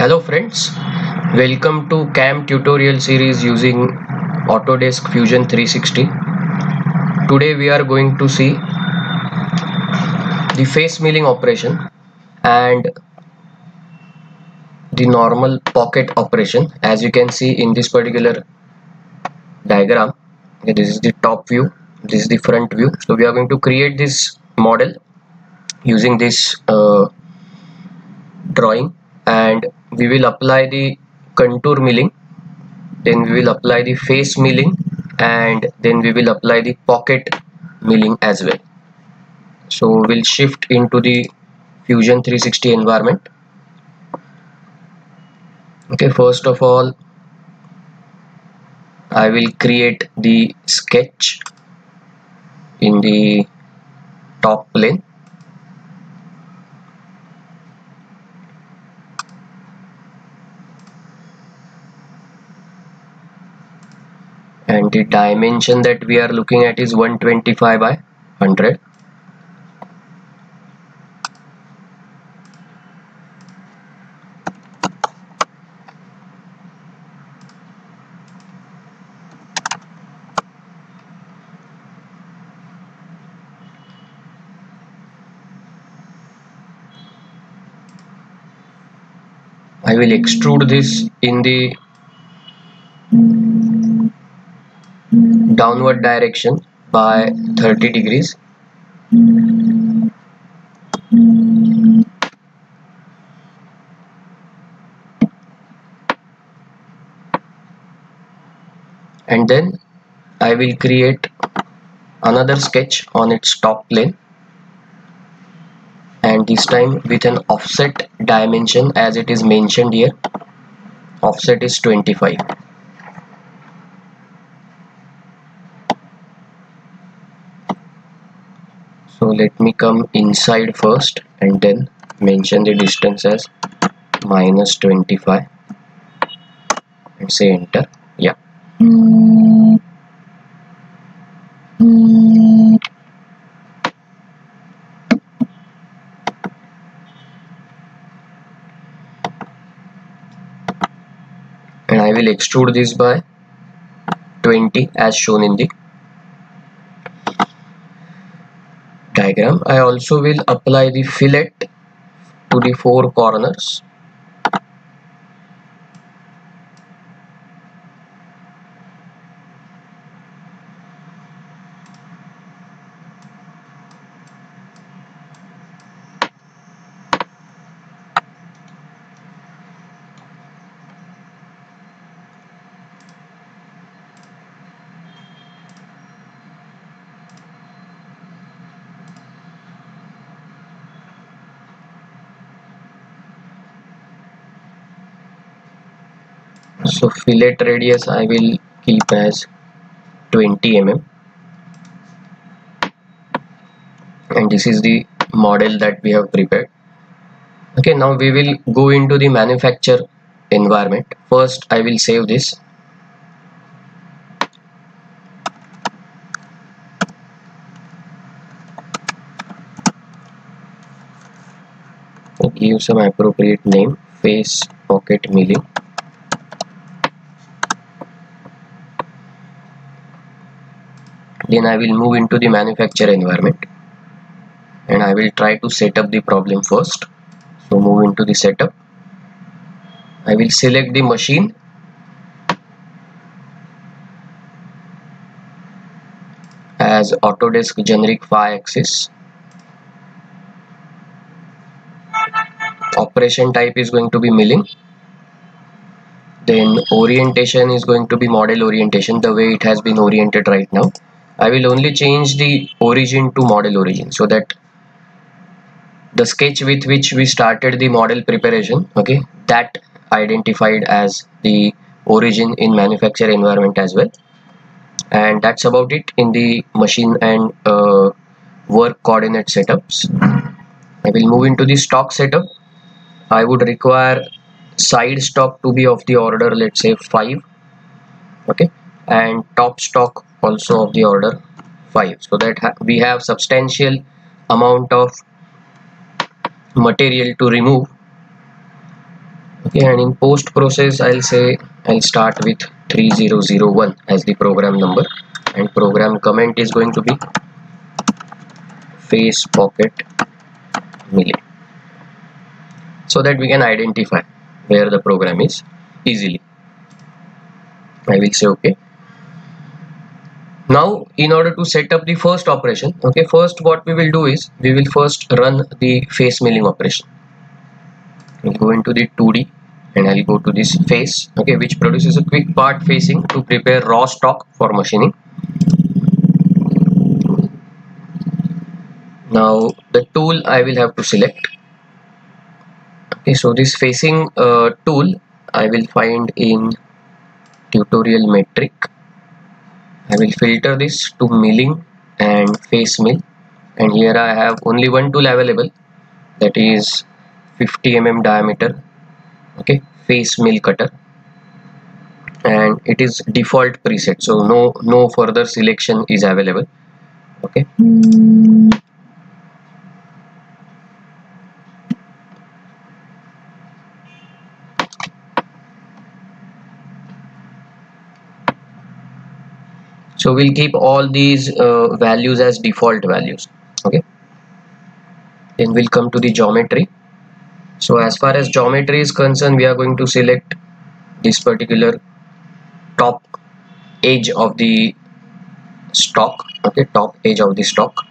Hello friends, welcome to CAM tutorial series using Autodesk Fusion 360. Today we are going to see the face milling operation and the normal pocket operation as you can see in this particular diagram. This is the top view, this is the front view. So we are going to create this model using this uh, drawing and we will apply the contour milling then we will apply the face milling and then we will apply the pocket milling as well. So we'll shift into the fusion 360 environment. Okay first of all I will create the sketch in the top plane the dimension that we are looking at is 125 by 100 I will extrude this in the downward direction by 30 degrees. And then I will create another sketch on its top plane. And this time with an offset dimension as it is mentioned here. Offset is 25 so let me come inside first and then mention the distance as minus 25 and say enter. Yeah. And I will extrude this by 20 as shown in the diagram I also will apply the fillet to the four corners so fillet radius I will keep as 20 mm and this is the model that we have prepared. Okay now we will go into the manufacture environment. First I will save this. Give some appropriate name face pocket milling then I will move into the manufacture environment. And I will try to set up the problem first. So move into the setup. I will select the machine. As Autodesk generic 5 axis operation type is going to be milling. Then orientation is going to be model orientation the way it has been oriented right now I will only change the origin to model origin so that the sketch with which we started the model preparation okay that identified as the origin in manufacture environment as well. And that's about it in the machine and uh, work coordinate setups. I will move into the stock setup. I would require side stock to be of the order let's say 5 okay and top stock also of the order 5 so that ha we have substantial amount of material to remove. Okay and in post process I'll say I'll start with 3001 as the program number. And program comment is going to be face pocket milling so that we can identify where the program is easily. I will say okay now in order to set up the first operation okay first what we will do is we will first run the face milling operation. We'll go into the 2d and I'll go to this face okay which produces a quick part facing to prepare raw stock for machining. Now the tool I will have to select. Okay so this facing uh, tool I will find in tutorial metric I will filter this to milling and face mill. And here I have only one tool available. That is 50 mm diameter okay face mill cutter. And it is default preset. So no no further selection is available okay so we'll keep all these uh, values as default values okay? Then we'll come to the geometry. So as far as geometry is concerned we are going to select this particular top edge of the stock okay? Top edge of the stock.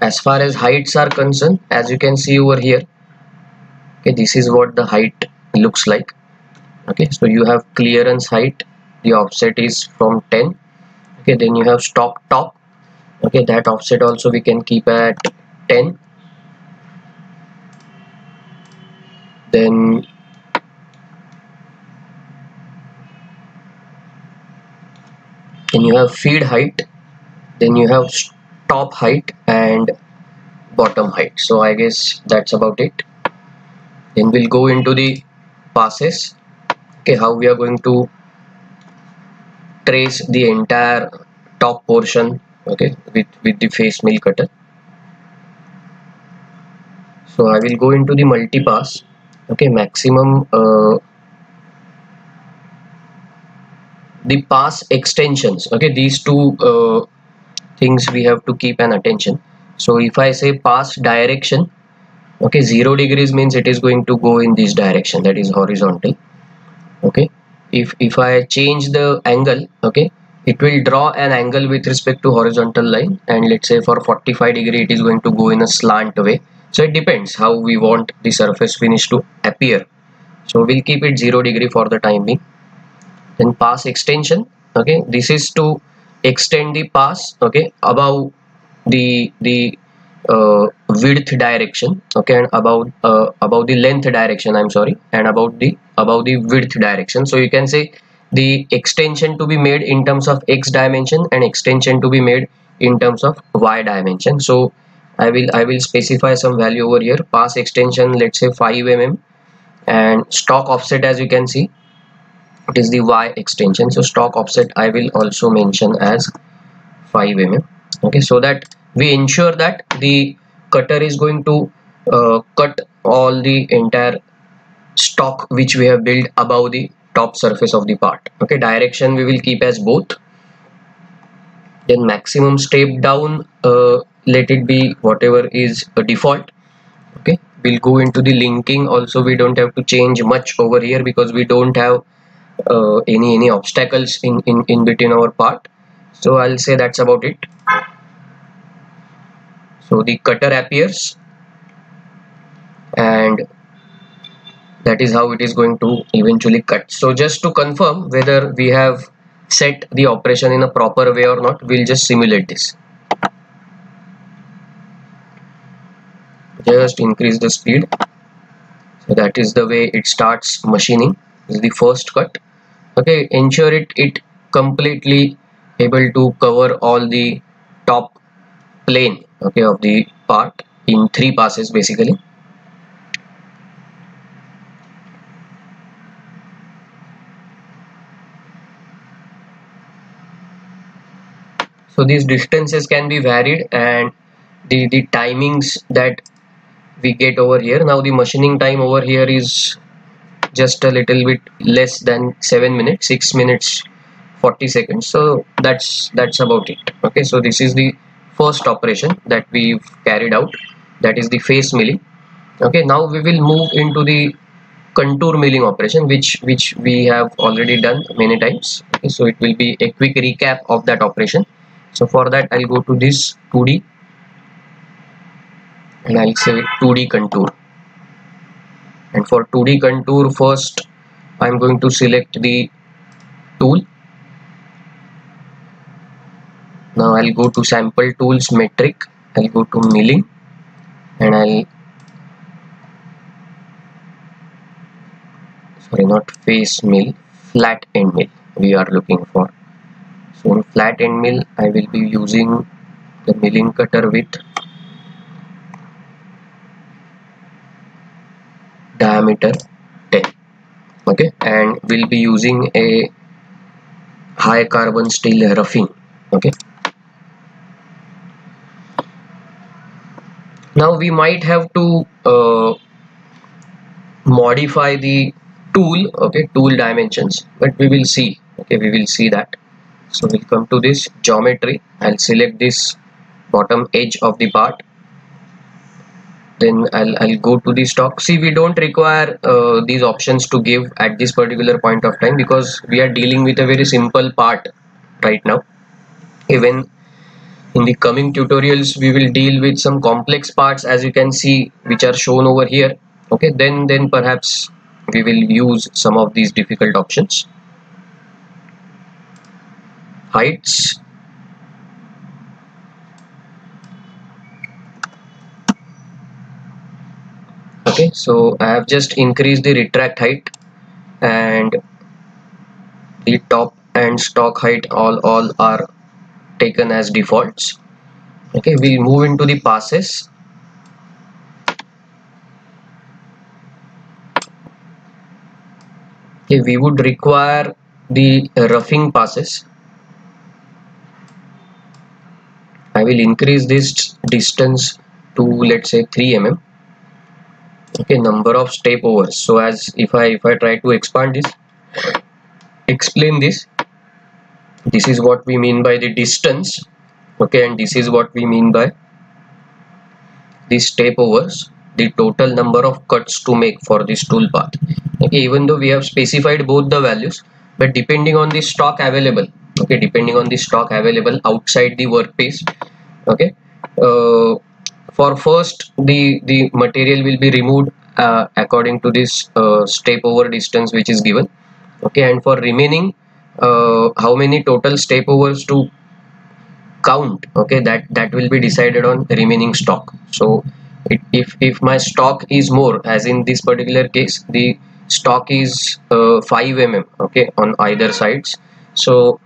As far as heights are concerned as you can see over here okay this is what the height looks like okay so you have clearance height the offset is from 10 okay then you have stock top. Okay that offset also we can keep at 10 then then you have feed height then you have top height and bottom height. So I guess that's about it. Then we'll go into the passes okay how we are going to trace the entire top portion okay with with the face mill cutter. So I will go into the multi-pass okay maximum uh, the pass extensions okay these two uh, things we have to keep an attention. So if I say pass direction okay zero degrees means it is going to go in this direction that is horizontal okay. If if I change the angle okay it will draw an angle with respect to horizontal line. And let's say for 45 degree it is going to go in a slant way. So it depends how we want the surface finish to appear. So we'll keep it 0 degree for the time being. Then pass extension okay. This is to extend the pass okay above the the uh, width direction okay and about uh, about the length direction i'm sorry and about the about the width direction. So you can say the extension to be made in terms of x dimension and extension to be made in terms of y dimension. So i will i will specify some value over here. Pass extension let's say 5 mm and stock offset as you can see it is the y extension. So stock offset i will also mention as 5 mm. Okay so that we ensure that the cutter is going to uh, cut all the entire stock which we have built above the top surface of the part. Okay direction we will keep as both. Then maximum step down uh, let it be whatever is a default. Okay we'll go into the linking. Also we don't have to change much over here because we don't have uh, any any obstacles in in in between our part. So i'll say that's about it. So the cutter appears. And that is how it is going to eventually cut. So just to confirm whether we have set the operation in a proper way or not we'll just simulate this. Just increase the speed. So that is the way it starts machining. This is the first cut. Okay ensure it it completely able to cover all the top plane okay of the part in three passes basically so these distances can be varied and the the timings that we get over here. Now the machining time over here is just a little bit less than 7 minutes 6 minutes 40 seconds. So that's that's about it. Okay so this is the first operation that we've carried out. That is the face milling. Okay now we will move into the contour milling operation which which we have already done many times. Okay, so it will be a quick recap of that operation so for that I'll go to this 2d and I'll say 2d contour. And for 2d contour first I'm going to select the tool. Now I'll go to sample tools metric. I'll go to milling and I'll sorry not face mill flat end mill we are looking for in flat end mill I will be using the milling cutter with diameter 10 okay? And we'll be using a high carbon steel roughing okay? Now we might have to uh, modify the tool okay tool dimensions but we will see okay? We will see that so we'll come to this geometry. I'll select this bottom edge of the part. Then I'll, I'll go to the stock. See we don't require uh, these options to give at this particular point of time because we are dealing with a very simple part right now. Even in the coming tutorials we will deal with some complex parts as you can see which are shown over here. Okay then then perhaps we will use some of these difficult options heights. Okay so I have just increased the retract height and the top and stock height all all are taken as defaults. Okay we'll move into the passes. Okay we would require the roughing passes I will increase this distance to let's say 3 mm okay number of step overs so as if I if I try to expand this explain this. This is what we mean by the distance. Okay and this is what we mean by the step overs the total number of cuts to make for this tool path. Okay even though we have specified both the values but depending on the stock available okay depending on the stock available outside the workpiece okay. Uh, for first the the material will be removed uh, according to this uh, step over distance which is given. Okay. And for remaining uh, how many total step overs to count? Okay. That that will be decided on remaining stock. So it, if if my stock is more as in this particular case the stock is uh, 5 mm okay on either sides. So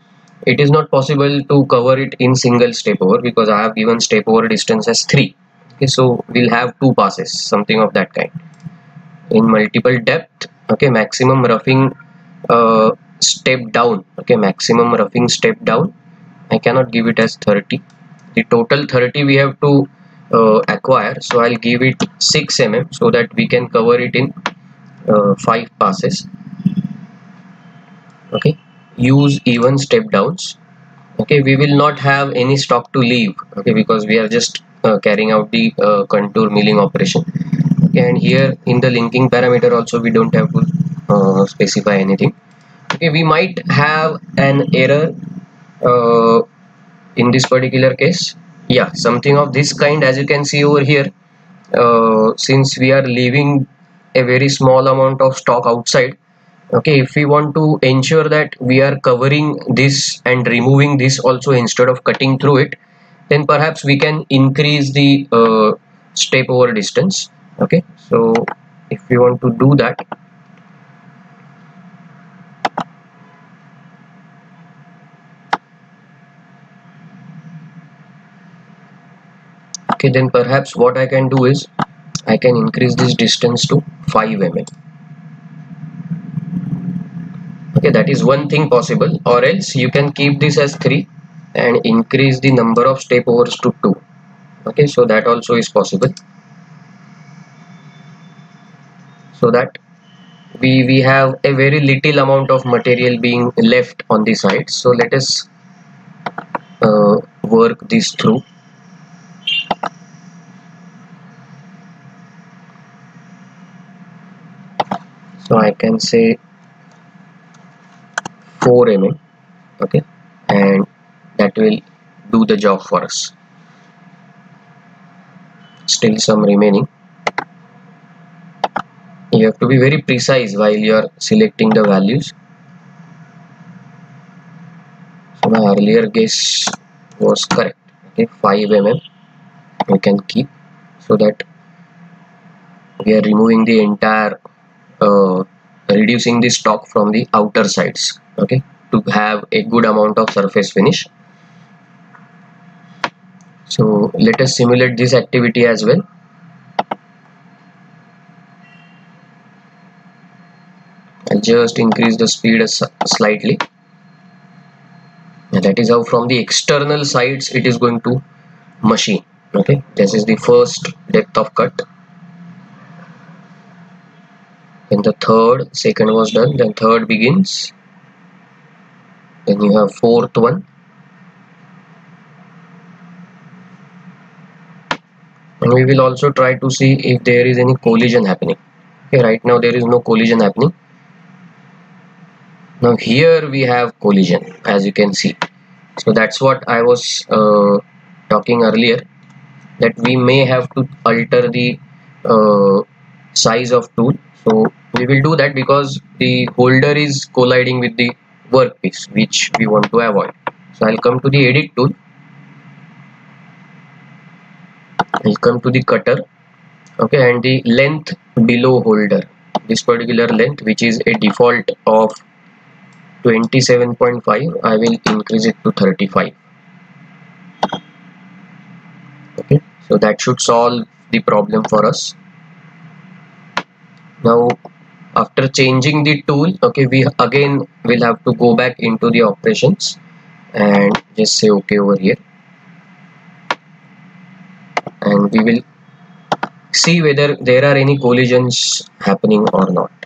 it is not possible to cover it in single step over because I have given step over distance as 3 okay so we'll have two passes something of that kind. In multiple depth okay maximum roughing uh, step down. Okay maximum roughing step down. I cannot give it as 30 the total 30 we have to uh, acquire so I'll give it 6 mm so that we can cover it in uh, 5 passes. Okay use even step downs. Okay we will not have any stock to leave okay because we are just uh, carrying out the uh, contour milling operation. Okay and here in the linking parameter also we don't have to uh, specify anything. Okay we might have an error uh, in this particular case. Yeah something of this kind as you can see over here uh, since we are leaving a very small amount of stock outside okay if we want to ensure that we are covering this and removing this also instead of cutting through it then perhaps we can increase the uh, step over distance. Okay so if we want to do that okay then perhaps what I can do is I can increase this distance to 5 mm okay that is one thing possible. Or else you can keep this as 3 and increase the number of step overs to 2 okay so that also is possible. So that we we have a very little amount of material being left on the side. So let us uh, work this through. So I can say 4 mm okay? And that will do the job for us. Still some remaining. You have to be very precise while you are selecting the values. So my earlier guess was correct okay? 5 mm we can keep so that we are removing the entire uh, reducing the stock from the outer sides okay. To have a good amount of surface finish. So let us simulate this activity as well. I'll just increase the speed slightly. And that is how from the external sides it is going to machine. Okay. This is the first depth of cut. Then the third second was done. Then third begins then you have fourth one. And we will also try to see if there is any collision happening. Okay right now there is no collision happening. Now here we have collision as you can see. So that's what I was uh, talking earlier that we may have to alter the uh, size of tool. So we will do that because the holder is colliding with the workpiece which we want to avoid. So I'll come to the edit tool. I'll come to the cutter okay and the length below holder. This particular length which is a default of 27.5 I will increase it to 35 okay so that should solve the problem for us. Now after changing the tool okay we again will have to go back into the operations and just say okay over here. And we will see whether there are any collisions happening or not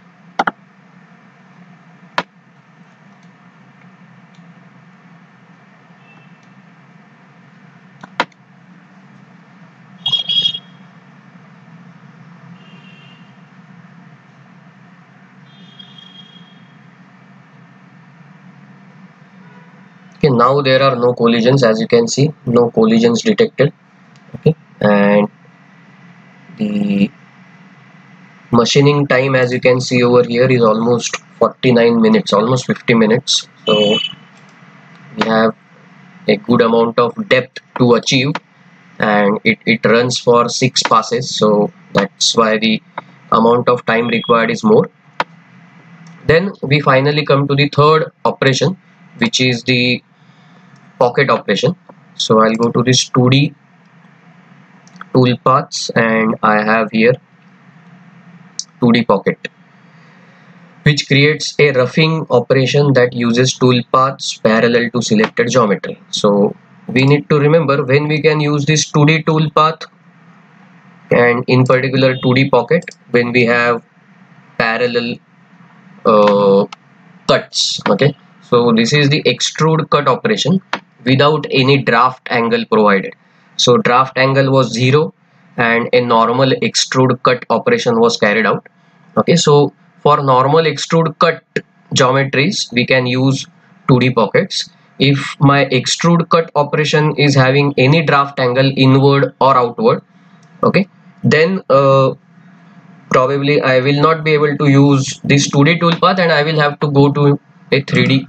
now there are no collisions as you can see no collisions detected okay? And the machining time as you can see over here is almost 49 minutes almost 50 minutes. So we have a good amount of depth to achieve and it, it runs for six passes. So that's why the amount of time required is more. Then we finally come to the third operation which is the pocket operation. So I'll go to this 2d toolpaths and I have here 2d pocket which creates a roughing operation that uses toolpaths parallel to selected geometry. So we need to remember when we can use this 2d toolpath and in particular 2d pocket when we have parallel uh, cuts okay? So this is the extrude cut operation without any draft angle provided. So draft angle was zero and a normal extrude cut operation was carried out. Okay so for normal extrude cut geometries we can use 2d pockets. If my extrude cut operation is having any draft angle inward or outward okay then uh, probably I will not be able to use this 2d toolpath and I will have to go to a 3d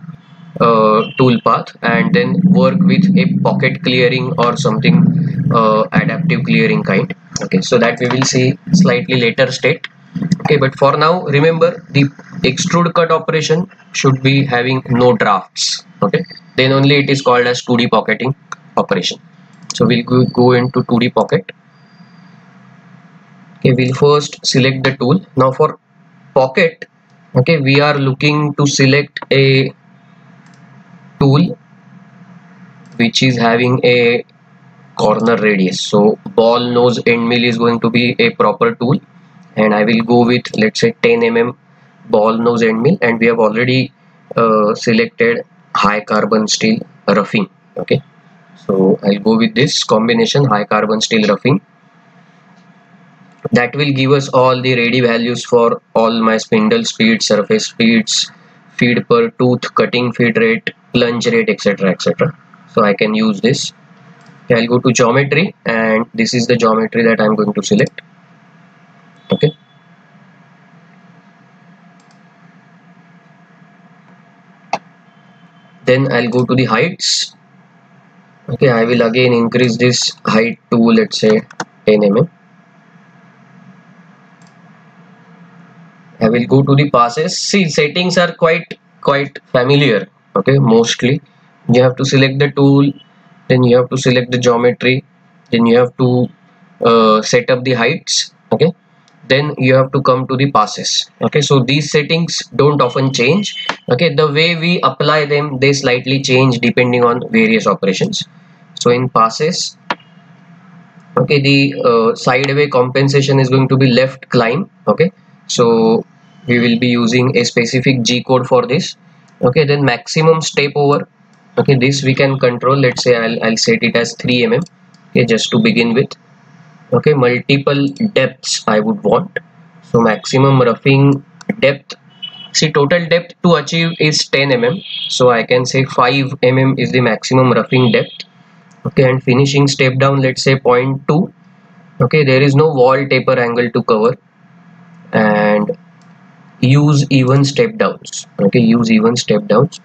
uh, toolpath and then work with a pocket clearing or something uh, adaptive clearing kind. Okay so that we will see slightly later state. Okay but for now remember the extrude cut operation should be having no drafts. Okay then only it is called as 2d pocketing operation. So we'll go, go into 2d pocket. Okay we'll first select the tool. Now for pocket okay we are looking to select a tool which is having a corner radius. So ball nose end mill is going to be a proper tool. And I will go with let's say 10 mm ball nose end mill. And we have already uh, selected high carbon steel roughing. Okay? So I'll go with this combination high carbon steel roughing. That will give us all the ready values for all my spindle speed surface speeds feed per tooth cutting feed rate plunge rate etc etc so I can use this. I'll go to geometry and this is the geometry that I'm going to select. Okay. Then I'll go to the heights. Okay I will again increase this height to let's say 10 mm I will go to the passes. See settings are quite quite familiar okay mostly. You have to select the tool then you have to select the geometry then you have to uh, set up the heights okay. Then you have to come to the passes okay. So these settings don't often change okay. The way we apply them they slightly change depending on various operations. So in passes okay the uh, sideway compensation is going to be left climb okay. So we will be using a specific g code for this. Okay then maximum step over. Okay this we can control. Let's say I'll, I'll set it as 3 mm okay just to begin with. Okay multiple depths I would want. So maximum roughing depth. See total depth to achieve is 10 mm. So I can say 5 mm is the maximum roughing depth. Okay and finishing step down let's say 0.2 okay there is no wall taper angle to cover. And use even step downs. Okay use even step downs.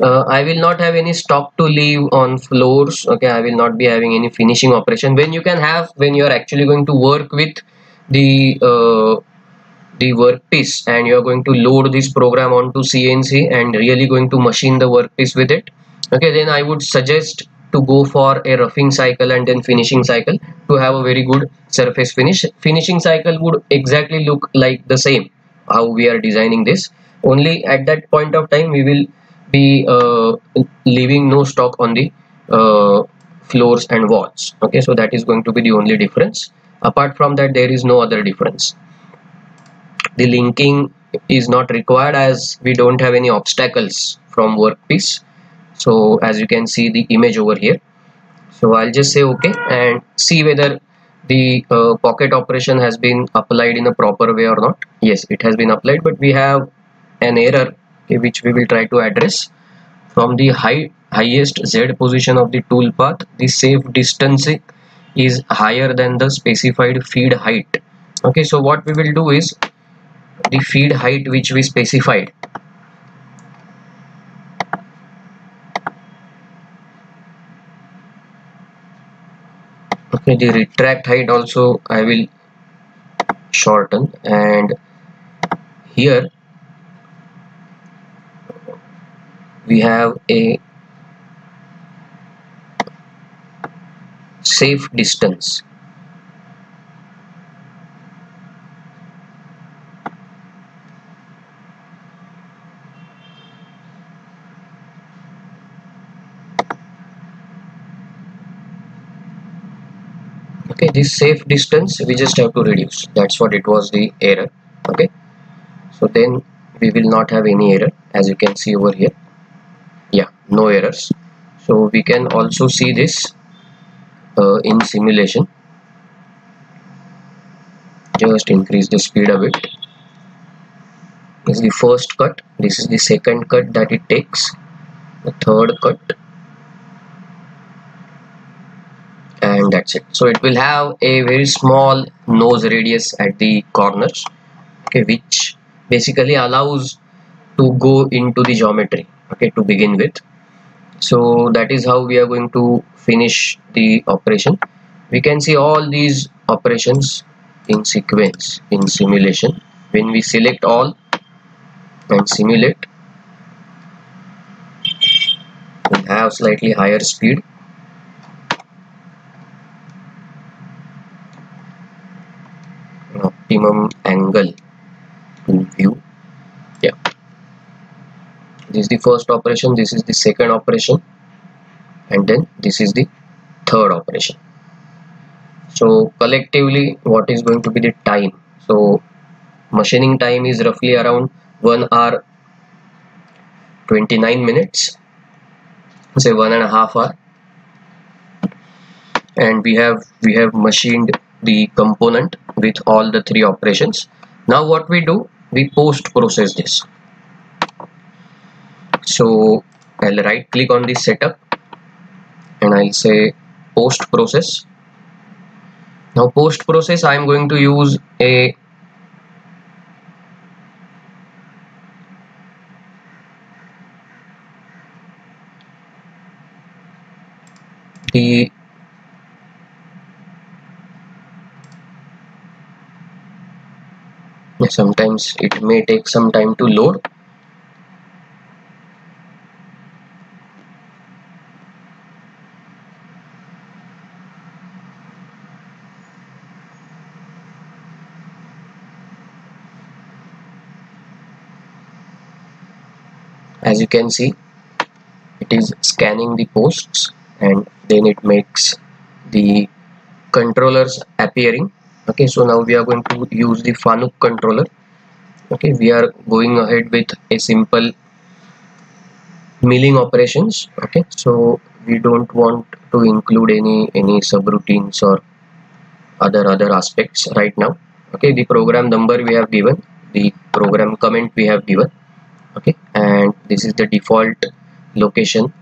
Uh, I will not have any stock to leave on floors. Okay I will not be having any finishing operation. When you can have when you are actually going to work with the uh, the workpiece and you are going to load this program onto CNC and really going to machine the workpiece with it okay then I would suggest to go for a roughing cycle and then finishing cycle to have a very good surface finish. Finishing cycle would exactly look like the same how we are designing this. Only at that point of time we will be uh, leaving no stock on the uh, floors and walls. Okay so that is going to be the only difference. Apart from that there is no other difference. The linking is not required as we don't have any obstacles from workpiece. So as you can see the image over here. So I'll just say okay and see whether the uh, pocket operation has been applied in a proper way or not? Yes it has been applied but we have an error okay, which we will try to address. From the high highest z position of the tool path the safe distance is higher than the specified feed height. Okay so what we will do is the feed height which we specified okay the retract height also I will shorten and here we have a safe distance this safe distance we just have to reduce. That's what it was the error okay? So then we will not have any error as you can see over here. Yeah no errors. So we can also see this uh, in simulation. Just increase the speed a bit. This is the first cut. This is the second cut that it takes. The third cut and that's it. So it will have a very small nose radius at the corners okay which basically allows to go into the geometry okay to begin with. So that is how we are going to finish the operation. We can see all these operations in sequence in simulation. When we select all and simulate we have slightly higher speed optimum angle to view. Yeah. This is the first operation this is the second operation and then this is the third operation. So collectively what is going to be the time? So machining time is roughly around 1 hour 29 minutes say one and a half hour. And we have we have machined the component with all the three operations. Now what we do we post process this. So I'll right click on the setup and I'll say post process now post process I'm going to use a the sometimes it may take some time to load. As you can see it is scanning the posts and then it makes the controllers appearing okay so now we are going to use the Fanuc controller. Okay we are going ahead with a simple milling operations. Okay so we don't want to include any any subroutines or other other aspects right now. Okay the program number we have given the program comment we have given. Okay and this is the default location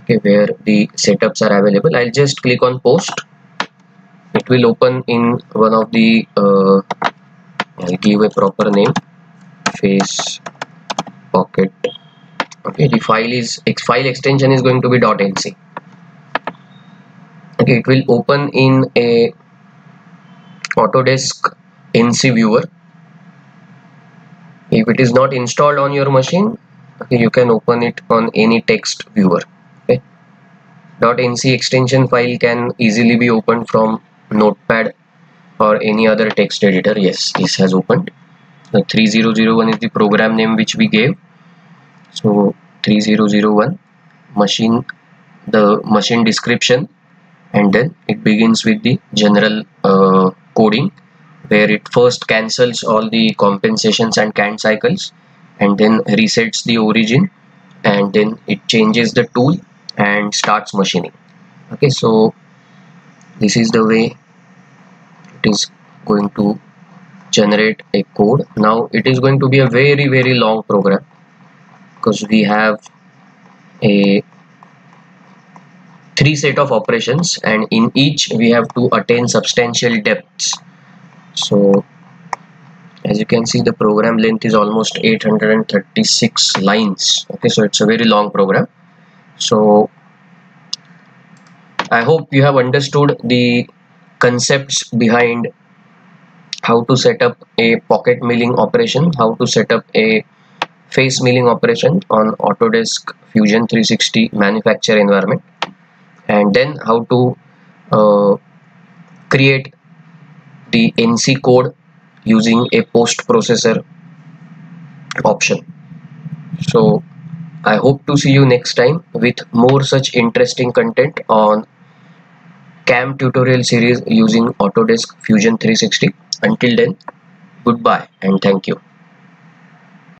okay where the setups are available. I'll just click on post it will open in one of the uh, I'll give a proper name. Face pocket. Okay the file is file extension is going to be .nc okay it will open in a Autodesk NC viewer. If it is not installed on your machine okay you can open it on any text viewer. Okay .nc extension file can easily be opened from notepad or any other text editor yes this has opened. The 3001 is the program name which we gave. So 3001 machine the machine description and then it begins with the general uh, coding where it first cancels all the compensations and canned cycles and then resets the origin and then it changes the tool and starts machining. Okay so this is the way it is going to generate a code. Now it is going to be a very very long program because we have a three set of operations and in each we have to attain substantial depths. So as you can see the program length is almost 836 lines. Okay so it's a very long program. So I hope you have understood the concepts behind how to set up a pocket milling operation, how to set up a face milling operation on Autodesk Fusion 360 manufacture environment and then how to uh, create the NC code using a post processor option. So I hope to see you next time with more such interesting content on CAM tutorial series using Autodesk Fusion 360. Until then, goodbye and thank you.